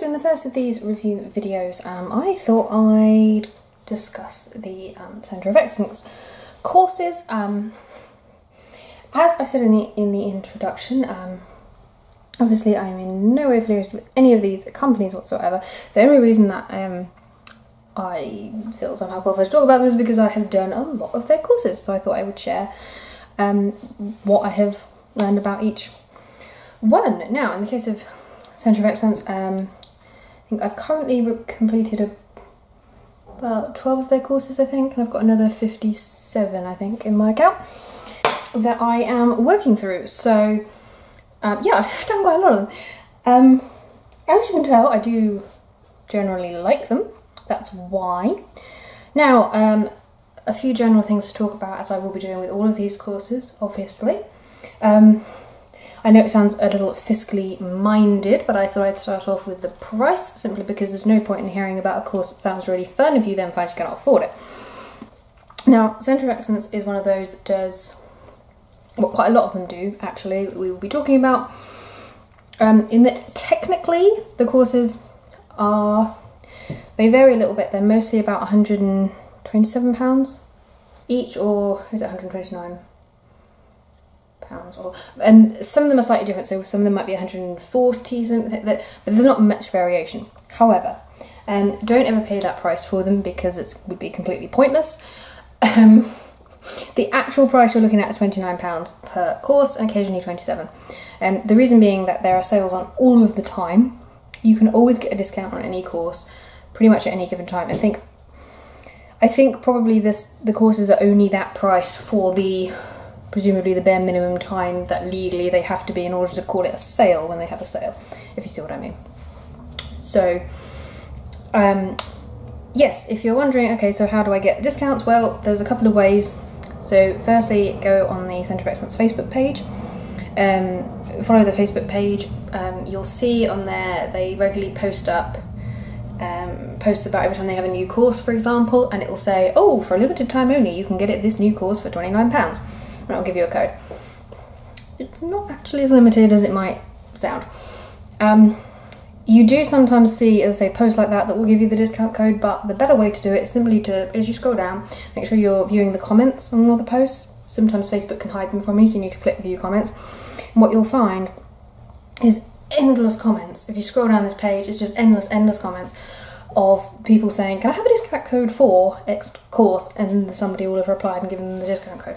so in the first of these review videos, um, I thought I'd discuss the um, Centre of Excellence courses. Um, as I said in the in the introduction, um, obviously I'm in no way affiliated with any of these companies whatsoever. The only reason that um, I feel somehow qualified to talk about them is because I have done a lot of their courses, so I thought I would share um, what I have learned about each one. Now, in the case of Centre of Excellence, um, think I've currently completed a, about 12 of their courses, I think, and I've got another 57, I think, in my account that I am working through. So, um, yeah, I've done quite a lot of them. Um, as you can tell, I do generally like them. That's why. Now, um, a few general things to talk about as I will be doing with all of these courses, obviously. Um, I know it sounds a little fiscally minded, but I thought I'd start off with the price simply because there's no point in hearing about a course that sounds really fun if you then find you cannot afford it. Now, Centre of Excellence is one of those that does what quite a lot of them do actually, we will be talking about. Um, in that technically the courses are, they vary a little bit, they're mostly about £127 each, or is it 129 pounds or and some of them are slightly different so some of them might be 140 something but there's not much variation. However um, don't ever pay that price for them because it would be completely pointless. Um, the actual price you're looking at is £29 per course and occasionally 27 um, the reason being that there are sales on all of the time. You can always get a discount on any course pretty much at any given time. I think I think probably this the courses are only that price for the presumably the bare minimum time that legally they have to be in order to call it a sale when they have a sale, if you see what I mean. So, um, yes, if you're wondering, okay, so how do I get discounts? Well, there's a couple of ways. So, firstly, go on the Centre of Excellence Facebook page. Um, follow the Facebook page. Um, you'll see on there they regularly post up um, posts about every time they have a new course, for example, and it will say, "Oh, for a limited time only, you can get it this new course for twenty nine pounds." And I'll give you a code. It's not actually as limited as it might sound. Um, you do sometimes see, as I say, posts like that that will give you the discount code, but the better way to do it is simply to, as you scroll down, make sure you're viewing the comments on all the posts. Sometimes Facebook can hide them from you, so you need to click view comments. And what you'll find is endless comments. If you scroll down this page, it's just endless, endless comments of people saying, Can I have a discount code for X course? And somebody will have replied and given them the discount code.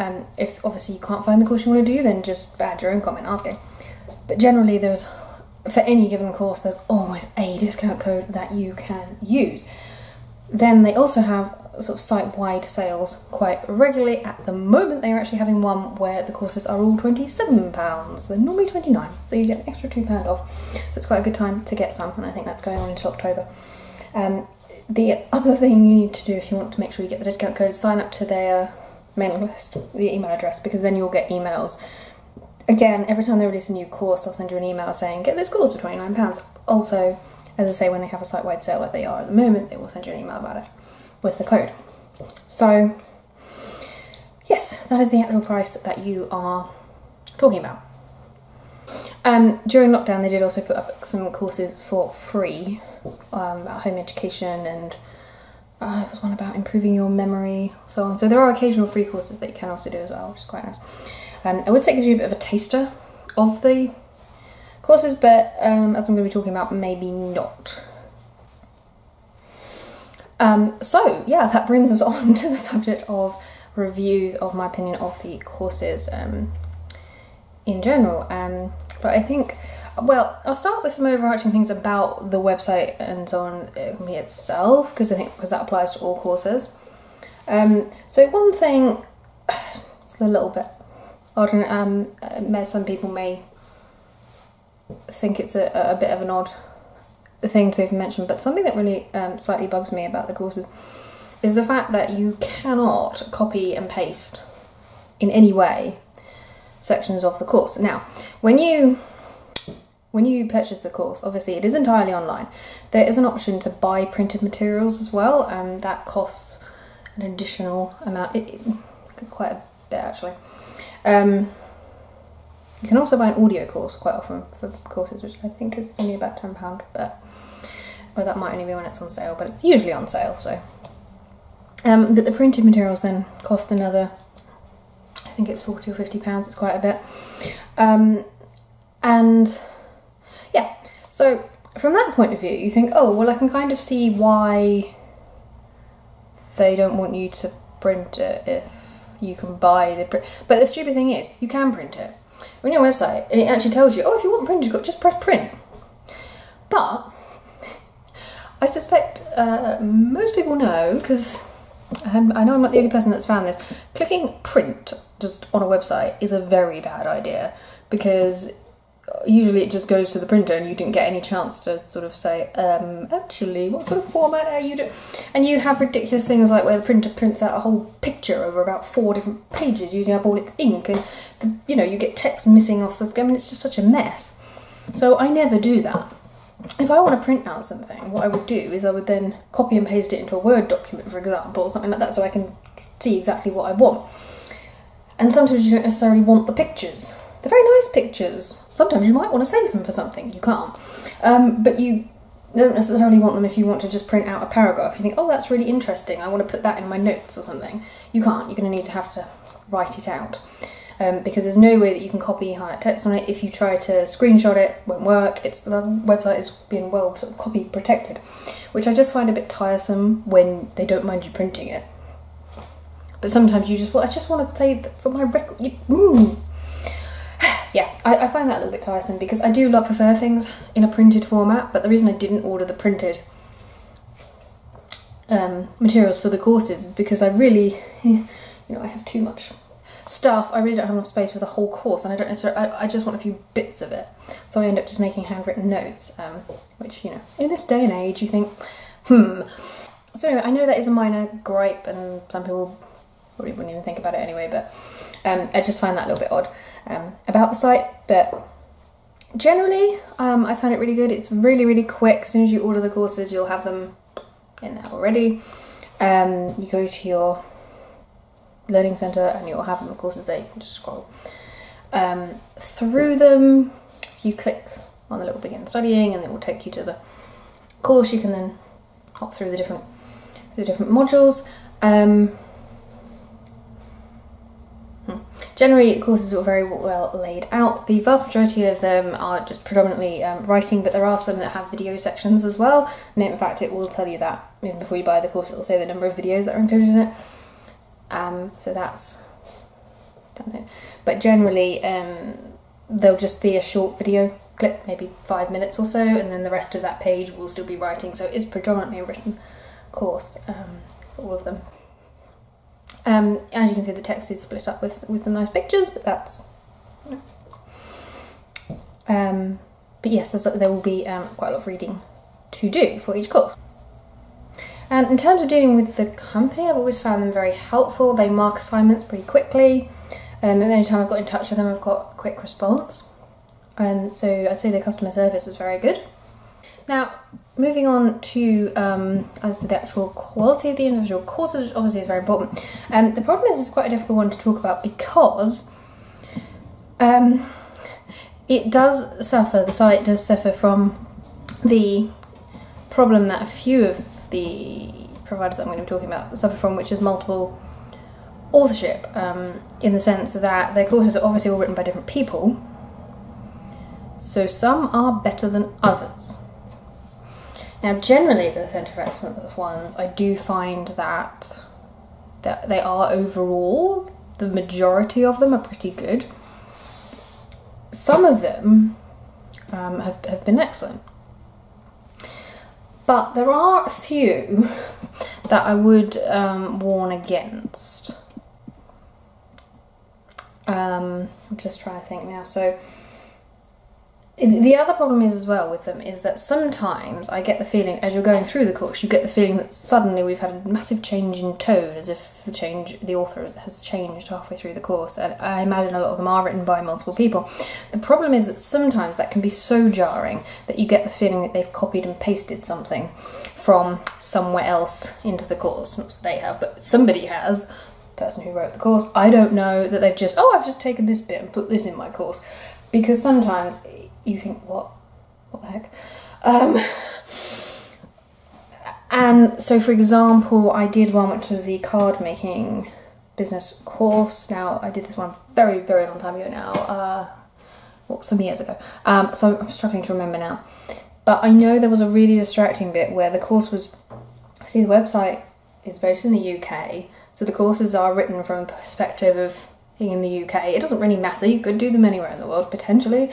Um, if obviously you can't find the course you want to do, then just add your own comment asking. But generally, there's for any given course, there's always a discount code that you can use. Then they also have sort of site-wide sales quite regularly. At the moment, they are actually having one where the courses are all £27. They're normally 29 so you get an extra £2 off. So it's quite a good time to get some, and I think that's going on until October. Um, the other thing you need to do if you want to make sure you get the discount code sign up to their mailing list, the email address, because then you'll get emails. Again, every time they release a new course, they'll send you an email saying, get this course for £29. Also, as I say, when they have a site wide sale like they are at the moment, they will send you an email about it with the code. So, yes, that is the actual price that you are talking about. Um, during lockdown, they did also put up some courses for free um, about home education and uh, it was one about improving your memory, so on. So there are occasional free courses that you can also do as well, which is quite nice. Um, I would say it gives you a bit of a taster of the courses, but um, as I'm going to be talking about, maybe not. Um, so yeah, that brings us on to the subject of reviews of my opinion of the courses um, in general. Um, but I think well, I'll start with some overarching things about the website and so on uh, me itself, because I think because that applies to all courses. Um, so one thing, a little bit odd, and um, uh, some people may think it's a, a bit of an odd thing to even mention, but something that really um, slightly bugs me about the courses is the fact that you cannot copy and paste in any way sections of the course. Now, when you when you purchase the course, obviously it is entirely online. There is an option to buy printed materials as well, and um, that costs an additional amount. It, it's quite a bit actually. Um, You can also buy an audio course quite often for courses, which I think is only about £10, but or that might only be when it's on sale, but it's usually on sale, so. Um, but the printed materials then cost another, I think it's 40 or 50 pounds, it's quite a bit. Um, and so from that point of view, you think, oh, well, I can kind of see why they don't want you to print it if you can buy the print. But the stupid thing is, you can print it. On your website, and it actually tells you, oh, if you want print, you've just press print. But I suspect uh, most people know, because I know I'm not the only person that's found this, clicking print just on a website is a very bad idea because usually it just goes to the printer and you didn't get any chance to sort of say, um, actually, what sort of format are you doing? And you have ridiculous things like where the printer prints out a whole picture over about four different pages using up all its ink and, the, you know, you get text missing off the... I mean, it's just such a mess. So I never do that. If I want to print out something, what I would do is I would then copy and paste it into a Word document, for example, or something like that, so I can see exactly what I want. And sometimes you don't necessarily want the pictures. They're very nice pictures, Sometimes you might want to save them for something, you can't. Um, but you don't necessarily want them if you want to just print out a paragraph. You think, oh, that's really interesting, I want to put that in my notes or something. You can't, you're going to need to have to write it out. Um, because there's no way that you can copy highlight text on it. If you try to screenshot it, won't work. It's the website is being well sort of copy protected, which I just find a bit tiresome when they don't mind you printing it. But sometimes you just, well, I just want to save for my record. Mm yeah, I, I, find that a little bit tiresome because I do love prefer things in a printed format, but the reason I didn't order the printed um, materials for the courses is because I really, you know, I have too much stuff. I really don't have enough space for the whole course, and I don't necessarily. I, I just want a few bits of it, so I end up just making handwritten notes, um, which you know, in this day and age, you think, hmm. So anyway, I know that is a minor gripe, and some people probably wouldn't even think about it anyway, but um, I just find that a little bit odd um, about the site, but generally um, I find it really good. It's really, really quick. As soon as you order the courses, you'll have them in there already. Um, you go to your learning centre and you'll have them, courses there, you can just scroll um, through them. You click on the little begin studying and it will take you to the course. You can then hop through the different the different modules. Um, Generally, courses are very well laid out. The vast majority of them are just predominantly um, writing, but there are some that have video sections as well. And in fact, it will tell you that even before you buy the course, it will say the number of videos that are included in it. Um, so that's done it. But generally, um, there'll just be a short video clip, maybe five minutes or so, and then the rest of that page will still be writing. So it is predominantly a written course um, all of them. Um, as you can see, the text is split up with, with some nice pictures, but that's... Um, but yes, there will be um, quite a lot of reading to do for each course. Um, in terms of dealing with the company, I've always found them very helpful. They mark assignments pretty quickly. Um, and any time I've got in touch with them, I've got quick response. Um, so I'd say their customer service was very good. Now, moving on to um, as to the actual quality of the individual courses, obviously is very important. Um, the problem is it's quite a difficult one to talk about because um, it does suffer, the site does suffer from the problem that a few of the providers that I'm going to be talking about suffer from, which is multiple authorship, um, in the sense that their courses are obviously all written by different people, so some are better than others. Now, generally, the Centre of Excellence ones, I do find that that they are overall the majority of them are pretty good. Some of them um, have have been excellent, but there are a few that I would um, warn against. Um, I'm just trying to think now. So the other problem is as well with them is that sometimes I get the feeling as you're going through the course, you get the feeling that suddenly we've had a massive change in tone, as if the change the author has changed halfway through the course. And I imagine a lot of them are written by multiple people. The problem is that sometimes that can be so jarring that you get the feeling that they've copied and pasted something from somewhere else into the course. Not that they have, but somebody has person who wrote the course. I don't know that they've just, oh, I've just taken this bit and put this in my course. because sometimes you think, what, what the heck? Um, and so, for example, I did one which was the card making business course. Now, I did this one very, very long time ago now, uh, well, some years ago. Um, so I'm struggling to remember now. But I know there was a really distracting bit where the course was. See, the website is based in the UK, so the courses are written from a perspective of being in the UK. It doesn't really matter, you could do them anywhere in the world potentially.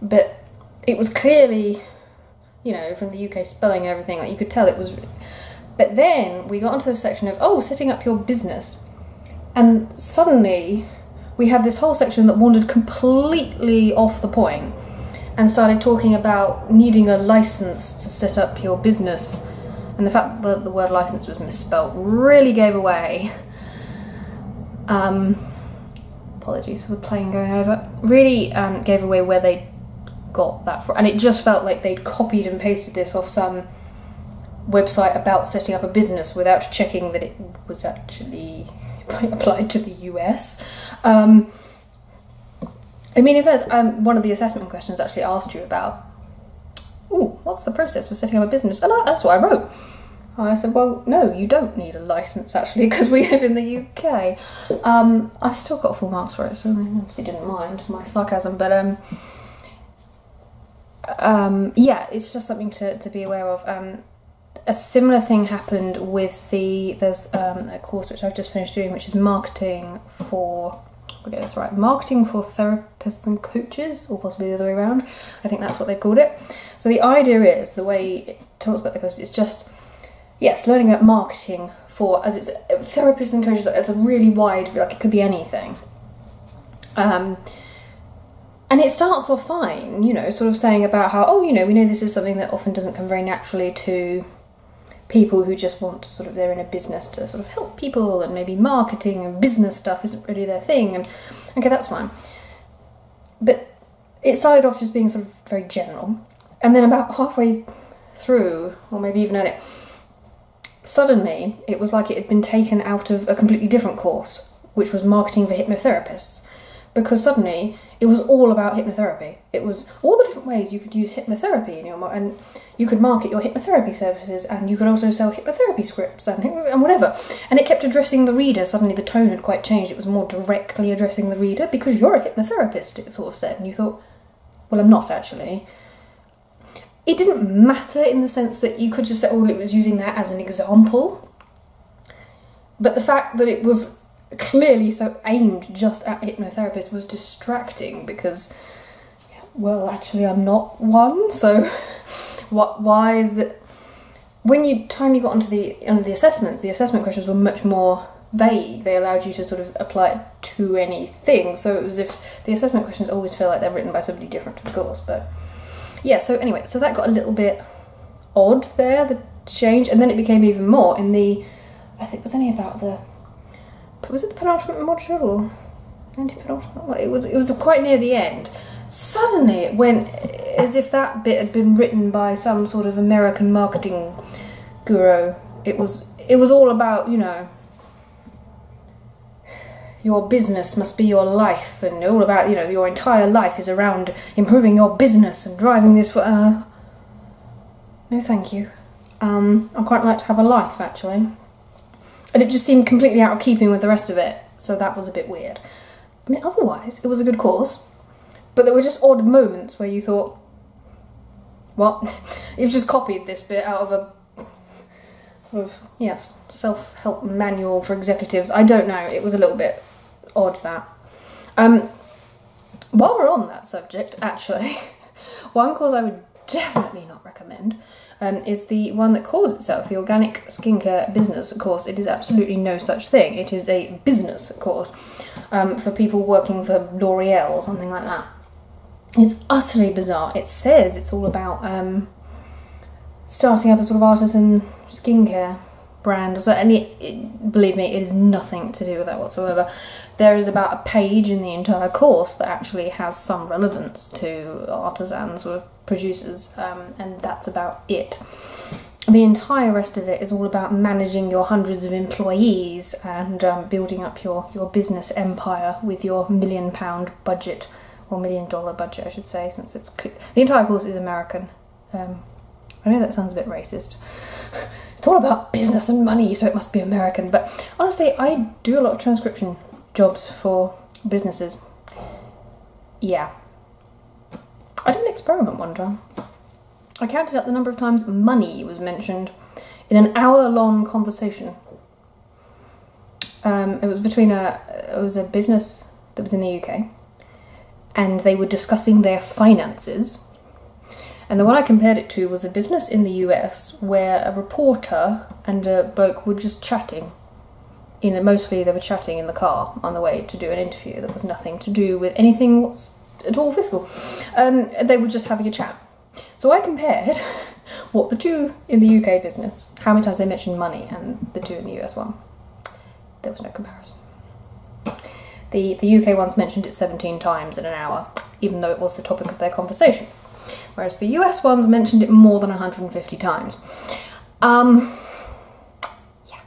But it was clearly, you know, from the UK spelling and everything, like you could tell it was. But then we got onto the section of, oh, setting up your business. And suddenly we had this whole section that wandered completely off the point and started talking about needing a license to set up your business. And the fact that the word license was misspelt really gave away. Um, apologies for the plane going over. Really um, gave away where they got that from. And it just felt like they'd copied and pasted this off some website about setting up a business without checking that it was actually applied to the US. Um, I mean, if there's um, one of the assessment questions actually asked you about, oh, what's the process for setting up a business? And I, that's what I wrote. I said, well, no, you don't need a license actually because we live in the UK. Um, I still got full marks for it, so I obviously didn't mind my sarcasm. But um, um, yeah, it's just something to, to be aware of. Um, a similar thing happened with the there's um, a course which I've just finished doing, which is marketing for I'll get this right, marketing for therapists and coaches, or possibly the other way around. I think that's what they've called it. So the idea is the way it talks about the course. It's just yes, learning about marketing for as it's therapists and coaches. It's a really wide like it could be anything. Um, and it starts off fine, you know, sort of saying about how, oh, you know, we know this is something that often doesn't come very naturally to people who just want to sort of they're in a business to sort of help people and maybe marketing and business stuff isn't really their thing and okay that's fine. But it started off just being sort of very general. And then about halfway through or maybe even at it suddenly it was like it had been taken out of a completely different course which was marketing for hypnotherapists because suddenly it was all about hypnotherapy. It was all the different ways you could use hypnotherapy in your and you could market your hypnotherapy services, and you could also sell hypnotherapy scripts and and whatever. And it kept addressing the reader. Suddenly, the tone had quite changed. It was more directly addressing the reader because you're a hypnotherapist. It sort of said, and you thought, well, I'm not actually. It didn't matter in the sense that you could just say, oh, it was using that as an example. But the fact that it was clearly so aimed just at hypnotherapists was distracting because well actually I'm not one so what why is it when you time you got onto the onto the assessments the assessment questions were much more vague. They allowed you to sort of apply it to anything. So it was if the assessment questions always feel like they're written by somebody different of course but yeah so anyway so that got a little bit odd there the change and then it became even more in the I think it was only about the was it the penultimate module or anti-penultimate? It was it was quite near the end. Suddenly it went as if that bit had been written by some sort of American marketing guru. It was it was all about you know your business must be your life and all about you know your entire life is around improving your business and driving this for uh, no thank you um, i quite like to have a life actually and it just seemed completely out of keeping with the rest of it, so that was a bit weird. I mean, otherwise, it was a good course, but there were just odd moments where you thought, what? You've just copied this bit out of a sort of, yes, self help manual for executives. I don't know, it was a little bit odd that. Um, while we're on that subject, actually, one course I would definitely not recommend um, is the one that calls itself the Organic Skincare Business Of Course. It is absolutely no such thing. It is a business of course um, for people working for L'Oreal or something like that. It's utterly bizarre. It says it's all about um, starting up a sort of artisan skincare brand or so, and it, it, believe me, it is nothing to do with that whatsoever. There is about a page in the entire course that actually has some relevance to artisans or producers, um, and that's about it. The entire rest of it is all about managing your hundreds of employees and um, building up your, your business empire with your million pound budget or million dollar budget, I should say, since it's the entire course is American. Um, I know that sounds a bit racist. It's all about business and money, so it must be American. But honestly, I do a lot of transcription jobs for businesses. Yeah. I did an experiment one time. I counted up the number of times money was mentioned in an hour long conversation. Um, it was between a it was a business that was in the UK, and they were discussing their finances. And the one I compared it to was a business in the US where a reporter and a bloke were just chatting. In mostly they were chatting in the car on the way to do an interview that was nothing to do with anything at all physical. Um, they were just having a chat. So I compared what the two in the UK business, how many times they mentioned money, and the two in the US one. There was no comparison. The, the UK ones mentioned it 17 times in an hour, even though it was the topic of their conversation. Whereas the US ones mentioned it more than 150 times. Um, yeah.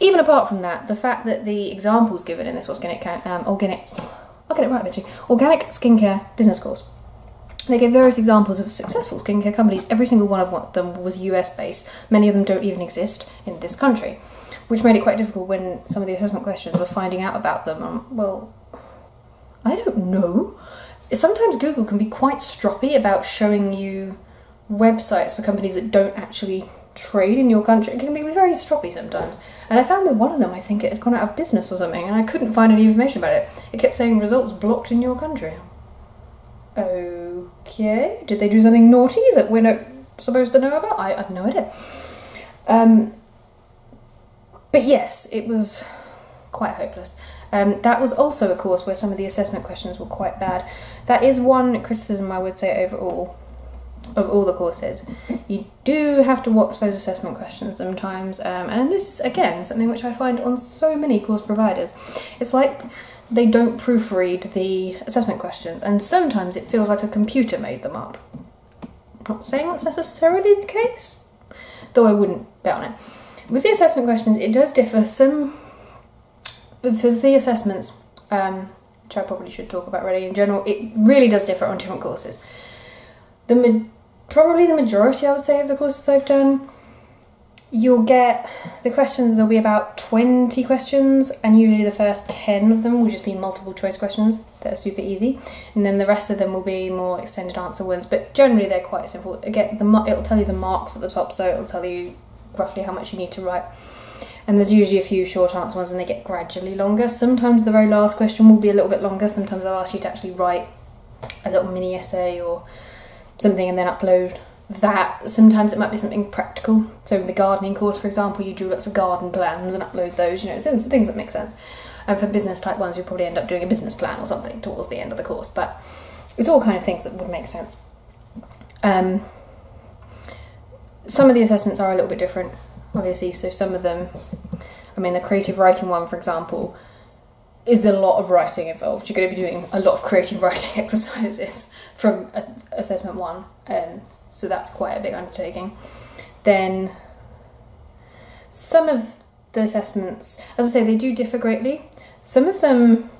Even apart from that, the fact that the examples given in this organic, um, organic, I'll get it right actually, organic skincare business course they gave various examples of successful skincare companies. Every single one of them was US based. Many of them don't even exist in this country, which made it quite difficult when some of the assessment questions were finding out about them. Um, well, I don't know. Sometimes Google can be quite stroppy about showing you websites for companies that don't actually trade in your country. It can be very stroppy sometimes. And I found with one of them, I think it had gone out of business or something, and I couldn't find any information about it. It kept saying results blocked in your country. Okay. Did they do something naughty that we're not supposed to know about? I, I have no idea. Um, but yes, it was quite hopeless. Um, that was also a course where some of the assessment questions were quite bad. That is one criticism I would say overall of all the courses. You do have to watch those assessment questions sometimes, um, and this is again something which I find on so many course providers. It's like they don't proofread the assessment questions, and sometimes it feels like a computer made them up. I'm not saying that's necessarily the case, though I wouldn't bet on it. With the assessment questions, it does differ. Some for the assessments, um, which I probably should talk about really in general, it really does differ on different courses. The probably the majority, I would say, of the courses I've done. You'll get the questions there'll be about 20 questions and usually the first 10 of them will just be multiple choice questions that are super easy and then the rest of them will be more extended answer ones but generally they're quite simple. Again the it'll tell you the marks at the top so it'll tell you roughly how much you need to write. And there's usually a few short answer ones and they get gradually longer. Sometimes the very last question will be a little bit longer. Sometimes i'll ask you to actually write a little mini essay or something and then upload that sometimes it might be something practical. So in the gardening course, for example, you do lots of garden plans and upload those, you know, things, things that make sense. And for business type ones, you'll probably end up doing a business plan or something towards the end of the course. But it's all kind of things that would make sense. Um, some of the assessments are a little bit different, obviously. So some of them, I mean, the creative writing one, for example, is a lot of writing involved. You're going to be doing a lot of creative writing exercises from assessment one. Um, so that's quite a big undertaking. Then some of the assessments, as I say, they do differ greatly. Some of them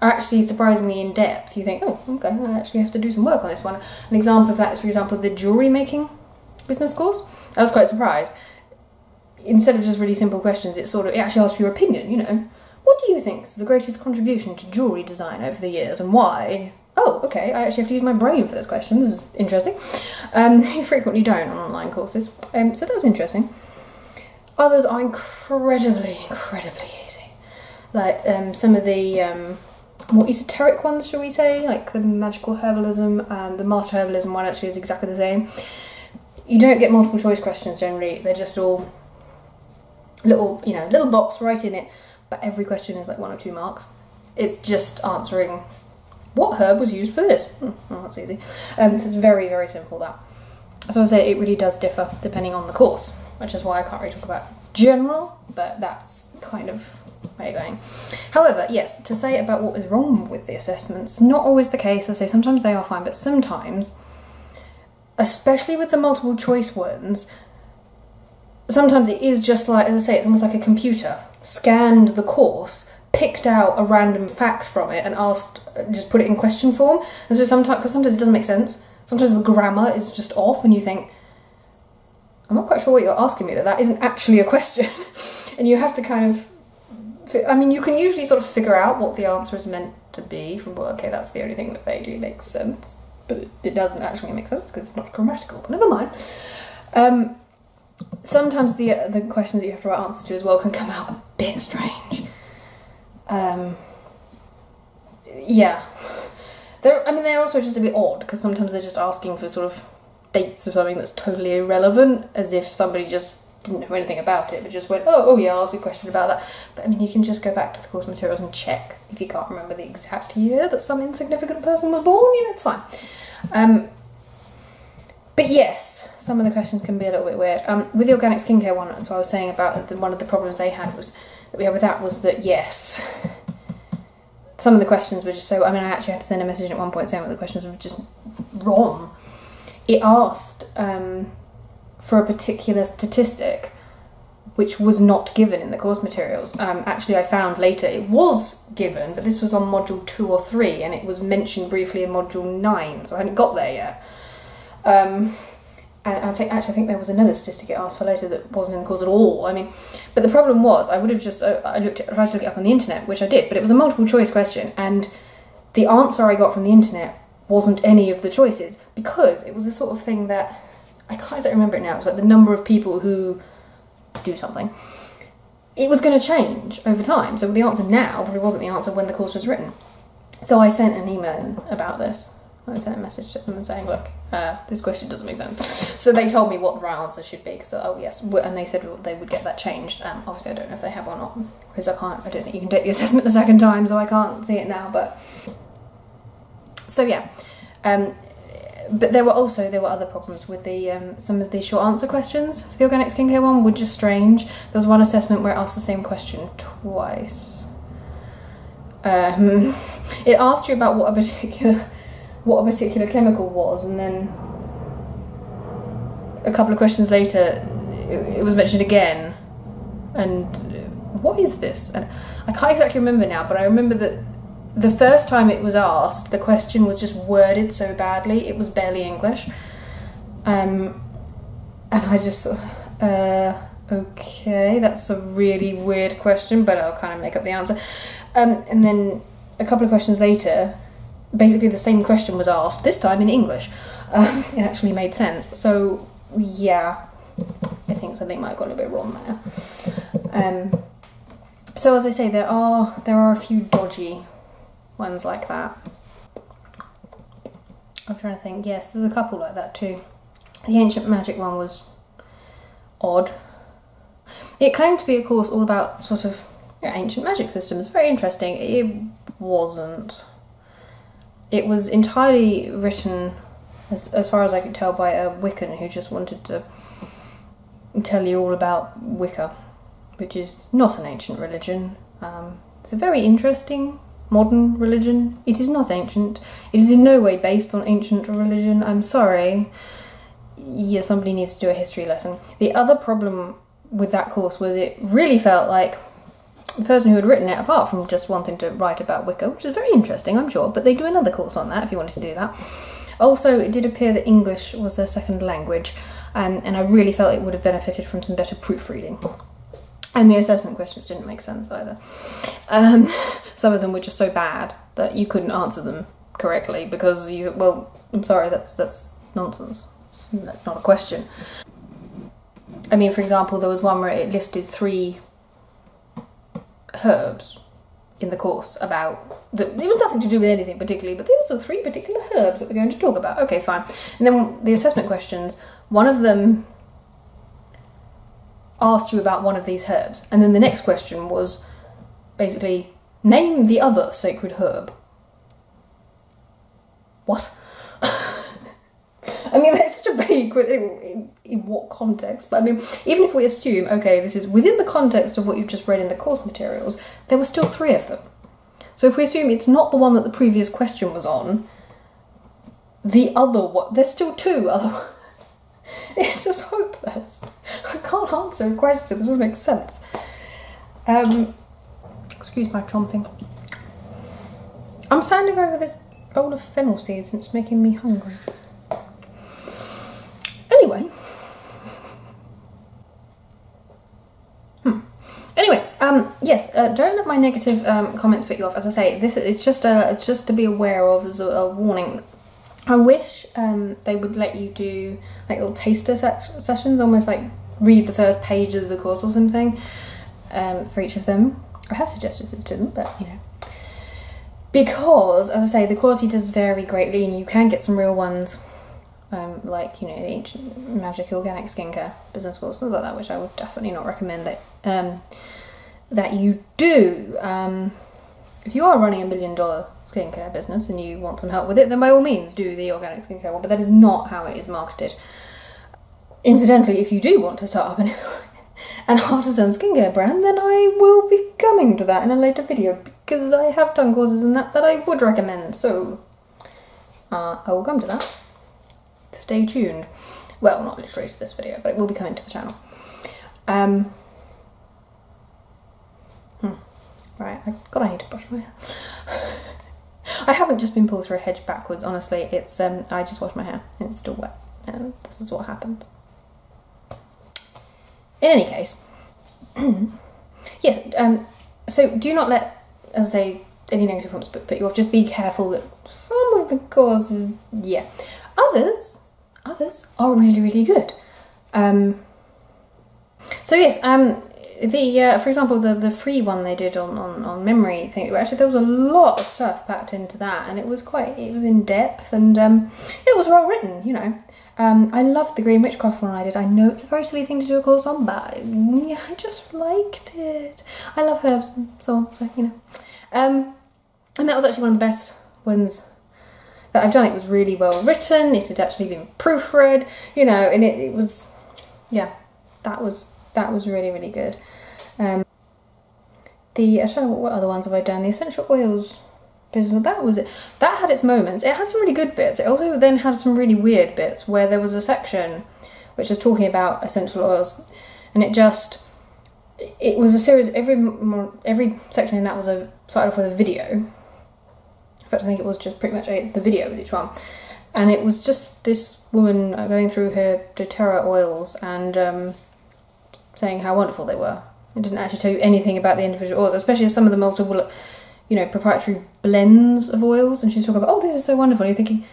are actually surprisingly in depth. You think, oh, okay, I actually have to do some work on this one. An example of that is, for example, the jewellery making business course. I was quite surprised. Instead of just really simple questions, it sort of it actually asks for your opinion. You know, what do you think is the greatest contribution to jewellery design over the years, and why? oh, okay, I actually have to use my brain for this question. This is interesting. Um, you frequently don't on online courses. Um, so that's interesting. Others are incredibly, incredibly easy. Like um, some of the um, more esoteric ones, shall we say, like the magical herbalism, um, the master herbalism one actually is exactly the same. You don't get multiple choice questions generally, they're just all little, you know, little box right in it, but every question is like one or two marks. It's just answering what herb was used for this? Hmm, well, that's easy. Um, it's very, very simple that. So I say it really does differ depending on the course, which is why I can't really talk about general, but that's kind of where you're going. However, yes, to say about what is wrong with the assessments, not always the case. I say sometimes they are fine, but sometimes, especially with the multiple choice ones, sometimes it is just like, as I say, it's almost like a computer scanned the course picked out a random fact from it and asked, just put it in question form. And so sometimes, because sometimes it doesn't make sense. Sometimes the grammar is just off, and you think, I'm not quite sure what you're asking me. That that isn't actually a question, and you have to kind of. I mean, you can usually sort of figure out what the answer is meant to be from well, okay, that's the only thing that vaguely makes sense, but it, doesn't actually make sense because it's not grammatical. But never mind. Um, sometimes the the questions that you have to write answers to as well can come out a bit strange. Um, yeah, they're. I mean, they're also just a bit odd because sometimes they're just asking for sort of dates of something that's totally irrelevant, as if somebody just didn't know anything about it, but just went, oh, oh yeah, I'll ask you a question about that. But I mean, you can just go back to the course materials and check if you can't remember the exact year that some insignificant person was born. You know, it's fine. Um, but yes, some of the questions can be a little bit weird. Um, with the organic skincare one, so I was saying about the, one of the problems they had was that we had with that was that yes, some of the questions were just so. I mean, I actually had to send a message at one point saying that the questions were just wrong. It asked um, for a particular statistic which was not given in the course materials. Um, actually, I found later it was given, but this was on module two or three, and it was mentioned briefly in module nine, so I hadn't got there yet. Um, and I think actually I think there was another statistic it asked for later that wasn't in the course at all. I mean, but the problem was I would have just I looked at, tried to look it up on the internet, which I did, but it was a multiple choice question, and the answer I got from the internet wasn't any of the choices because it was the sort of thing that I can't exactly remember it now. It was like the number of people who do something. It was going to change over time, so the answer now probably wasn't the answer when the course was written. So I sent an email about this I sent a message to them and saying, look, uh, this question doesn't make sense. So they told me what the right answer should be, because, oh yes, and they said they would get that changed. Um, obviously, I don't know if they have or not, because I can't, I don't think you can take the assessment the second time, so I can't see it now, but. So yeah. Um, but there were also there were other problems with the um, some of the short answer questions for the organic skincare one were just strange. There was one assessment where it asked the same question twice. Um, it asked you about what a particular what a particular chemical was, and then a couple of questions later, it, it was mentioned again. And what is this? And I can't exactly remember now, but I remember that the first time it was asked, the question was just worded so badly, it was barely English. Um, and I just, uh, okay, that's a really weird question, but I'll kind of make up the answer. Um, and then a couple of questions later, basically the same question was asked, this time in English. Um, it actually made sense. So, yeah, I think something might have gone a bit wrong there. Um, so as I say, there are there are a few dodgy ones like that. I'm trying to think. Yes, there's a couple like that too. The ancient magic one was odd. It claimed to be a course all about sort of ancient magic systems. Very interesting. It wasn't. It was entirely written, as, as far as I could tell, by a Wiccan who just wanted to tell you all about Wicca, which is not an ancient religion. Um, it's a very interesting modern religion. It is not ancient. It is in no way based on ancient religion. I'm sorry. Yeah, somebody needs to do a history lesson. The other problem with that course was it really felt like the person who had written it, apart from just wanting to write about Wicca, which is very interesting, I'm sure, but they do another course on that if you wanted to do that. Also, it did appear that English was their second language, um, and I really felt it would have benefited from some better proofreading. And the assessment questions didn't make sense either. Um, some of them were just so bad that you couldn't answer them correctly because you, well, I'm sorry, that's that's nonsense. That's not a question. I mean, for example, there was one where it listed three herbs in the course about it was nothing to do with anything particularly, but these were three particular herbs that we're going to talk about. Okay, fine. And then the assessment questions, one of them asked you about one of these herbs, and then the next question was basically name the other sacred herb. What? I mean, In, in, what context? But I mean, even if we assume, okay, this is within the context of what you've just read in the course materials, there were still three of them. So if we assume it's not the one that the previous question was on, the other one, there's still two other. it's just hopeless. I can't answer a question. This doesn't make sense. Um, Excuse my chomping. I'm standing over this bowl of fennel seeds and it's making me hungry. Anyway. Hmm. Anyway, um, yes, uh, don't let my negative um, comments put you off. As I say, this is just a, it's just to be aware of as a, a warning. I wish um, they would let you do like little taster se sessions, almost like read the first page of the course or something um, for each of them. I have suggested this to them, but you know. Because, as I say, the quality does vary greatly and you can get some real ones, um, like, you know, the ancient magic organic skincare business course, things like that, which I would definitely not recommend that, um, that you do. Um, if you are running a million dollar skincare business and you want some help with it, then by all means do the organic skincare one, but that is not how it is marketed. Incidentally, if you do want to start up an, an artisan skincare brand, then I will be coming to that in a later video because I have done courses in that that I would recommend, so uh, I will come to that. Stay tuned. Well, not literally to this video, but it will be coming to the channel. Um, hmm, right, I God, I need to brush my hair. I haven't just been pulled through a hedge backwards, honestly. It's um, I just washed my hair and it's still wet, and this is what happens. In any case, yes, um, so do not let, as I say, any negative comments put, put you off. Just be careful that some of the causes, yeah. Others, others are really, really good. Um, so yes, um, the uh, for example the the free one they did on, on, on memory thing actually there was a lot of stuff packed into that and it was quite it was in depth and um, it was well written you know um, I loved the Green Witchcraft one I did. I know it's a very silly thing to do a course on, but yeah, I just liked it. I love herbs and so on, so you know. Um, and that was actually one of the best ones that I've done. It was really well written. It had actually been proofread, you know, and it, it was, yeah, that was that was really really good. Um, the I don't know what other ones have I done. The essential oils business that was it. That had its moments. It had some really good bits. It also then had some really weird bits where there was a section which was talking about essential oils, and it just it was a series. Every every section in that was a started off with a video. In fact, I think it was just pretty much the video with each one, and it was just this woman going through her DoTerra oils and um, saying how wonderful they were. It didn't actually tell you anything about the individual oils, especially as some of them also will you know, proprietary blends of oils, and she's talking about, oh, this is so wonderful. And you're thinking,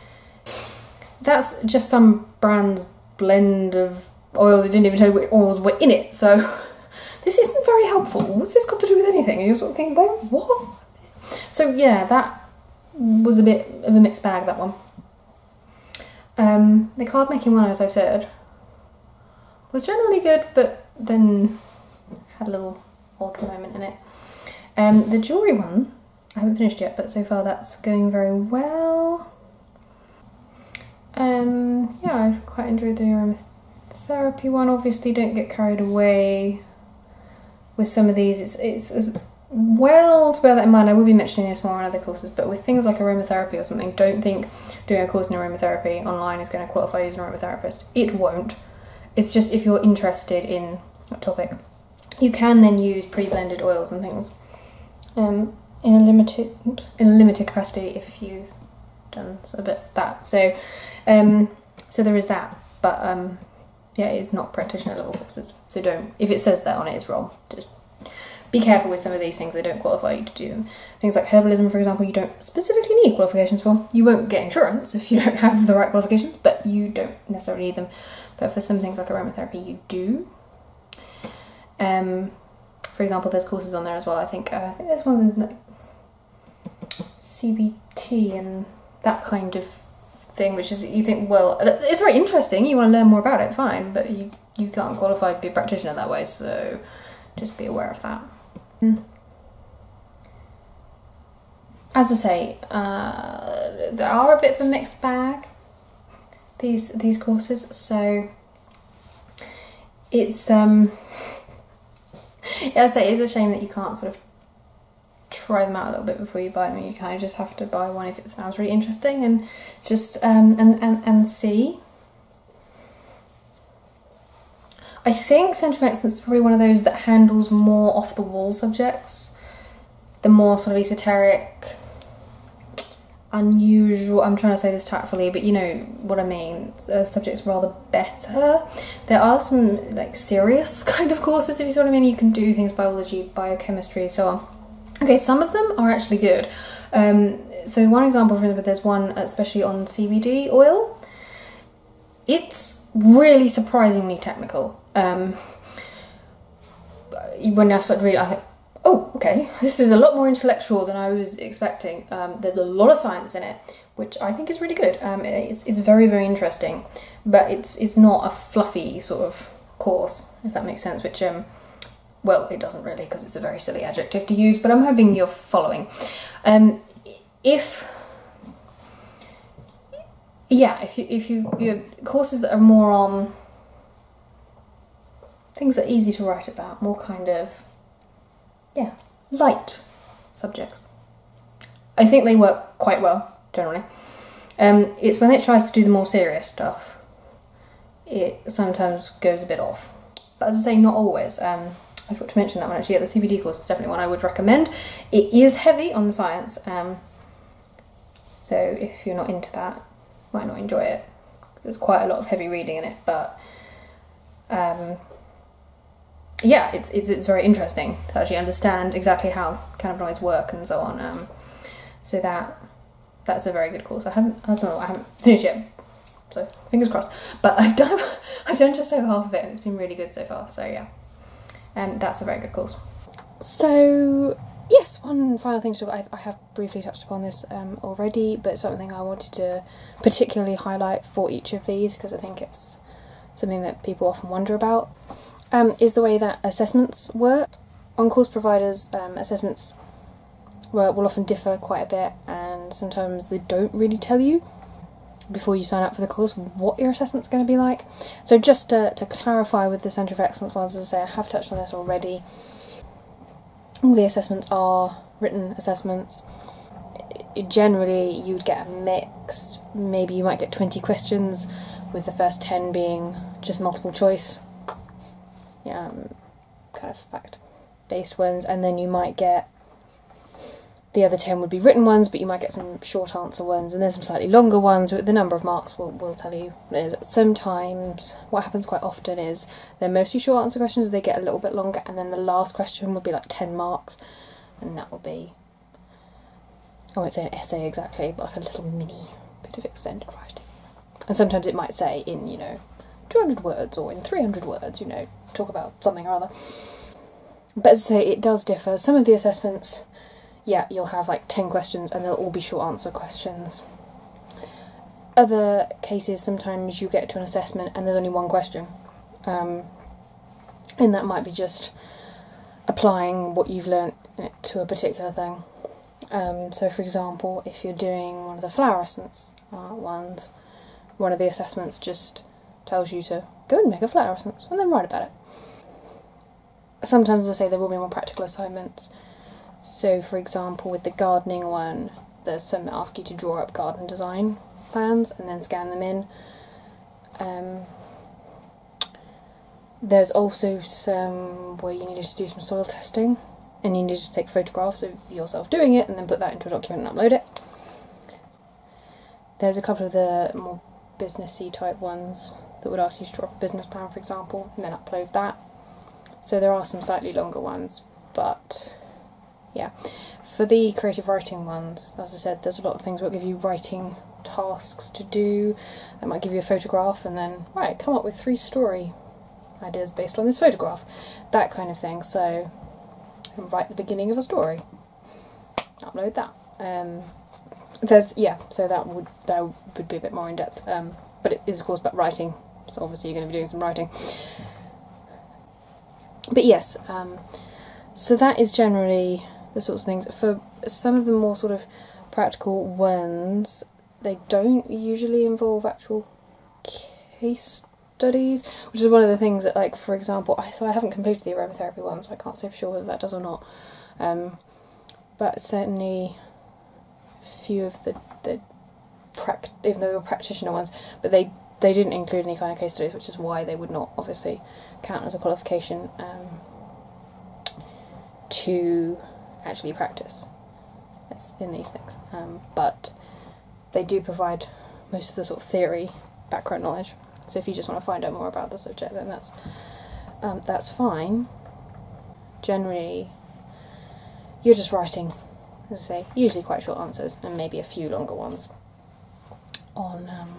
that's just some brand's blend of oils. It didn't even tell you what oils were in it. So this isn't very helpful. What's this got to do with anything? And you're sort of thinking, well, what? So yeah, that was a bit of a mixed bag, that one. Um, the card making one, as I've said, was generally good, but then had a little odd moment in it. Um, the jewellery one I haven't finished yet, but so far that's going very well. Um, yeah, I've quite enjoyed the aromatherapy one. Obviously, don't get carried away with some of these. It's, it's, it's well to bear that in mind. I will be mentioning this more in other courses, but with things like aromatherapy or something, don't think doing a course in aromatherapy online is going to qualify you as an aromatherapist. It won't. It's just if you're interested in that topic. You can then use pre-blended oils and things. Um, in a limited in a limited capacity if you've done a bit of that. So um, so there is that, but um, yeah, it's not practitioner level courses. So don't if it says that on it, it's wrong. Just be careful with some of these things; they don't qualify you to do. Things like herbalism, for example, you don't specifically need qualifications for. You won't get insurance if you don't have the right qualifications, but you don't necessarily need them. But for some things like aromatherapy, you do. Um, for example, there's courses on there as well. I think uh, I think there's ones in CBT and that kind of thing, which is you think, well, it's very interesting. You want to learn more about it, fine, but you you can't qualify to be a practitioner that way. So just be aware of that. Mm. As I say, uh, there are a bit of a mixed bag. These these courses, so it's um. Yeah, it's a shame that you can't sort of try them out a little bit before you buy them. You kind of just have to buy one if it sounds really interesting and just um, and, and, and see. I think Centre of Excellence is probably one of those that handles more off the wall subjects. the more sort of esoteric, unusual. I'm trying to say this tactfully, but you know what I mean. Uh, subjects rather better. There are some like serious kind of courses, if you see what I mean. You can do things biology, biochemistry, so on. Okay, some of them are actually good. Um, so one example, for example, there's one especially on CBD oil. It's really surprisingly technical. Um, when I started reading, I think, oh, okay, this is a lot more intellectual than I was expecting. Um, there's a lot of science in it, which I think is really good. Um, it's, it's very, very interesting, but it's, it's not a fluffy sort of course, if that makes sense, which, um, well, it doesn't really because it's a very silly adjective to use, but I'm hoping you're following. Um, if yeah, if you if you courses that are more on things are easy to write about, more kind of yeah, light subjects. I think they work quite well generally. Um, it's when it tries to do the more serious stuff, it sometimes goes a bit off. But as I say, not always. Um, I forgot to mention that one actually. Yeah, the CBD course is definitely one I would recommend. It is heavy on the science, um, so if you're not into that, might not enjoy it. There's quite a lot of heavy reading in it, but um, yeah, it's, it's it's very interesting to actually understand exactly how cannabinoids work and so on. Um, so that that's a very good course. I haven't don't know I haven't finished yet, so fingers crossed. But I've done I've done just over half of it, and it's been really good so far. So yeah, um, that's a very good course. So yes, one final thing. So I, I have briefly touched upon this um, already, but something I wanted to particularly highlight for each of these because I think it's something that people often wonder about um, is the way that assessments work. On course providers, um, assessments will, will often differ quite a bit, and sometimes they don't really tell you before you sign up for the course what your assessment's going to be like. So, just to, to clarify with the Centre of Excellence ones, as I say, I have touched on this already. All the assessments are written assessments. Generally, you'd get a mix. Maybe you might get 20 questions, with the first 10 being just multiple choice um, kind of fact based ones, and then you might get the other 10 would be written ones, but you might get some short answer ones, and then some slightly longer ones. The number of marks will, will tell you. Sometimes, what happens quite often is they're mostly short answer questions, they get a little bit longer, and then the last question will be like 10 marks, and that will be, I won't say an essay exactly, but like a little mini bit of extended writing. And sometimes it might say in, you know, 200 words or in 300 words, you know, talk about something or other. But as I say, it does differ. Some of the assessments, yeah, you'll have like 10 questions and they'll all be short answer questions. Other cases, sometimes you get to an assessment and there's only one question. Um, and that might be just applying what you've learnt to a particular thing. Um, so, for example, if you're doing one of the flower essence uh, ones, one of the assessments just tells you to go and make a flower essence and then write about it. Sometimes, as I say, there will be more practical assignments. So, for example, with the gardening one, there's some that ask you to draw up garden design plans and then scan them in. Um, there's also some where you needed to do some soil testing and you needed to take photographs of yourself doing it and then put that into a document and upload it. There's a couple of the more businessy type ones that would ask you to draw a business plan, for example, and then upload that. So there are some slightly longer ones, but yeah. For the creative writing ones, as I said, there's a lot of things that give you writing tasks to do. That might give you a photograph and then, right, come up with three story ideas based on this photograph. That kind of thing. So, write the beginning of a story. Upload that. Um, there's, yeah, so that would, that would be a bit more in depth. Um, but it is, of course, about writing so obviously you're going to be doing some writing. But yes, um, so that is generally the sorts of things. For some of the more sort of practical ones, they don't usually involve actual case studies, which is one of the things that, like, for example, I, so I haven't completed the aromatherapy one, so I can't say for sure whether that does or not. Um, but certainly, a few of the the even though they were practitioner ones, but they they didn't include any kind of case studies, which is why they would not obviously count as a qualification um, to actually practice in these things. Um, but they do provide most of the sort of theory background knowledge. So if you just want to find out more about the subject, then that's um, that's fine. Generally, you're just writing, as I say, usually quite short answers and maybe a few longer ones on um,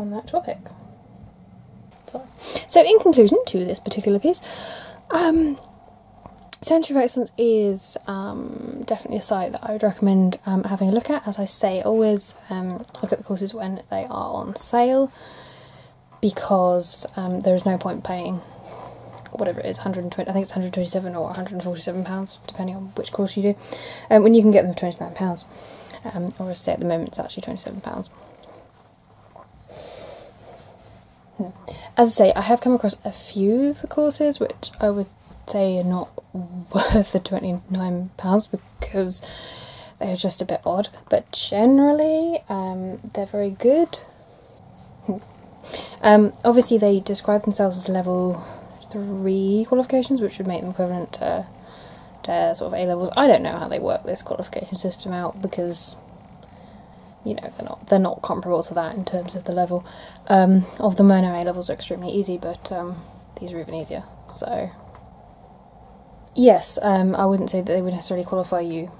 on that topic. So, in conclusion to this particular piece, um, Centre of Excellence is um, definitely a site that I would recommend um, having a look at. As I say, always um, look at the courses when they are on sale because um, there is no point paying whatever it is 120 I think it's 127 or 147 pounds depending on which course you do um, when you can get them for 29 pounds um, or say at the moment it's actually 27 pounds hmm. As I say I have come across a few of the courses which I would say are not worth the 29 pounds because they're just a bit odd but generally um, they're very good hmm. um, obviously they describe themselves as level three qualifications, which would make them equivalent to, to sort of A levels. I don't know how they work this qualification system out because you know they're not they're not comparable to that in terms of the level. Um, of the mono A levels are extremely easy, but um, these are even easier. So yes, um, I wouldn't say that they would necessarily qualify you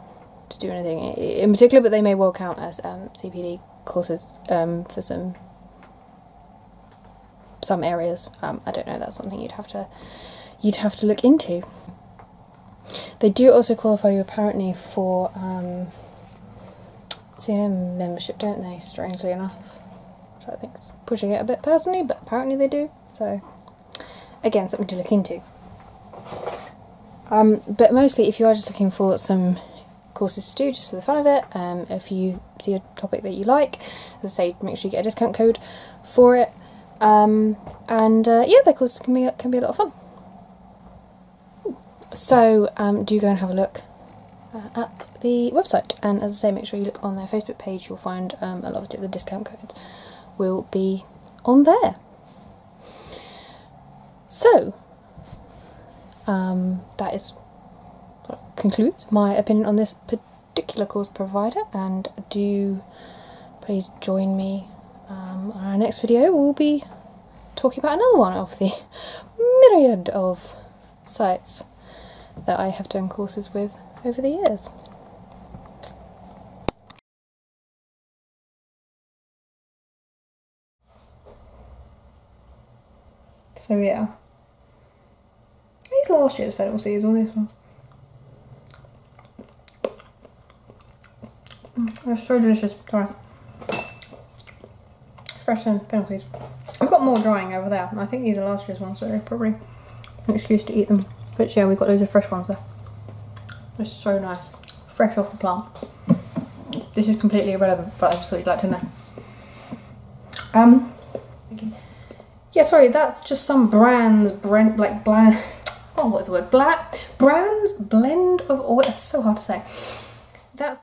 to do anything in particular, but they may well count as um, CPD courses um, for some some areas. Um, I don't know. That's something you'd have to you'd have to look into. They do also qualify you apparently for CNM membership, don't they? Strangely enough, which I think is pushing it a bit personally, but apparently they do. So again, something to look into. Um, but mostly, if you are just looking for some courses to do just for the fun of it, um, if you see a topic that you like, as I say, make sure you get a discount code for it. Um, and uh, yeah, their courses can be can be a lot of fun. So um, do go and have a look uh, at the website, and as I say, make sure you look on their Facebook page. You'll find um, a lot of the discount codes will be on there. So um, that is concludes my opinion on this particular course provider, and do please join me um, our next video will be talking about another one of the myriad of sites that I have done courses with over the years. So yeah. These last year's Fennel seeds, all these ones. Mm, they're so delicious. Sorry fresh and fennel seeds. I've got more drying over there. I think these are last year's ones, so probably an excuse to eat them. But yeah, we've got loads of fresh ones there. It's so nice. Fresh off the plant. This is completely irrelevant, but I just thought you'd like to know. Um, yeah, sorry, that's just some brands, brand, like bland, oh, what's the word? Black brands blend of oil. It's so hard to say. That's